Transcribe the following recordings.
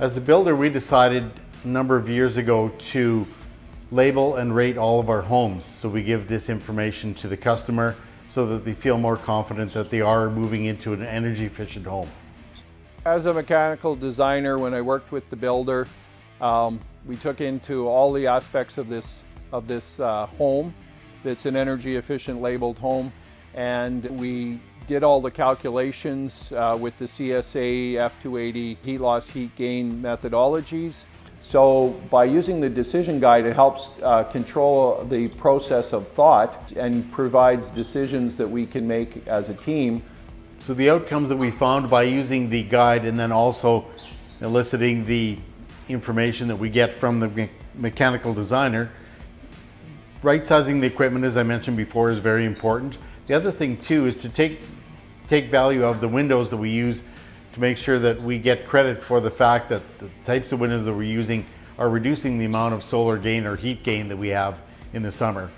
As a builder, we decided a number of years ago to label and rate all of our homes. So we give this information to the customer so that they feel more confident that they are moving into an energy efficient home. As a mechanical designer, when I worked with the builder, um, we took into all the aspects of this, of this uh, home that's an energy efficient labeled home and we did all the calculations uh, with the CSA F280 heat loss heat gain methodologies. So by using the decision guide, it helps uh, control the process of thought and provides decisions that we can make as a team. So the outcomes that we found by using the guide and then also eliciting the information that we get from the me mechanical designer, right sizing the equipment, as I mentioned before, is very important. The other thing too is to take, take value of the windows that we use to make sure that we get credit for the fact that the types of windows that we're using are reducing the amount of solar gain or heat gain that we have in the summer.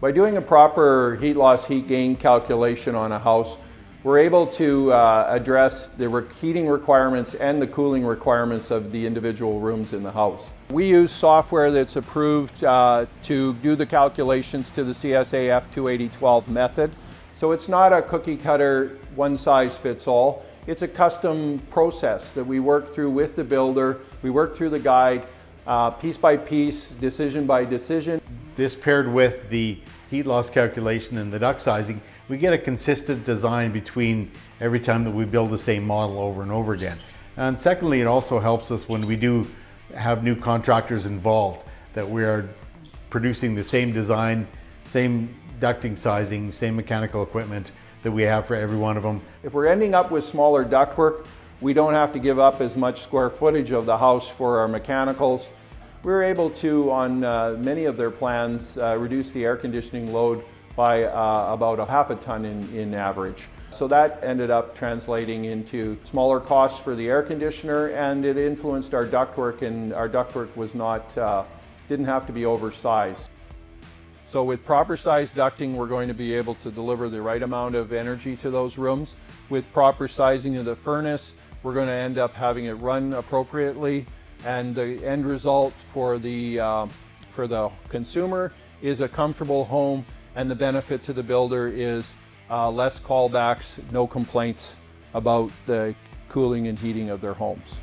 By doing a proper heat loss heat gain calculation on a house, we're able to uh, address the heating requirements and the cooling requirements of the individual rooms in the house. We use software that's approved uh, to do the calculations to the CSAF F28012 method. So it's not a cookie cutter, one size fits all. It's a custom process that we work through with the builder. We work through the guide, uh, piece by piece, decision by decision. This paired with the heat loss calculation and the duct sizing we get a consistent design between every time that we build the same model over and over again. And secondly, it also helps us when we do have new contractors involved that we are producing the same design, same ducting sizing, same mechanical equipment that we have for every one of them. If we're ending up with smaller ductwork, we don't have to give up as much square footage of the house for our mechanicals. We were able to, on uh, many of their plans, uh, reduce the air conditioning load by uh, about a half a ton in, in average. So that ended up translating into smaller costs for the air conditioner and it influenced our ductwork and our ductwork was not, uh, didn't have to be oversized. So with proper size ducting, we're going to be able to deliver the right amount of energy to those rooms. With proper sizing of the furnace, we're going to end up having it run appropriately and the end result for the, uh, for the consumer is a comfortable home and the benefit to the builder is uh, less callbacks, no complaints about the cooling and heating of their homes.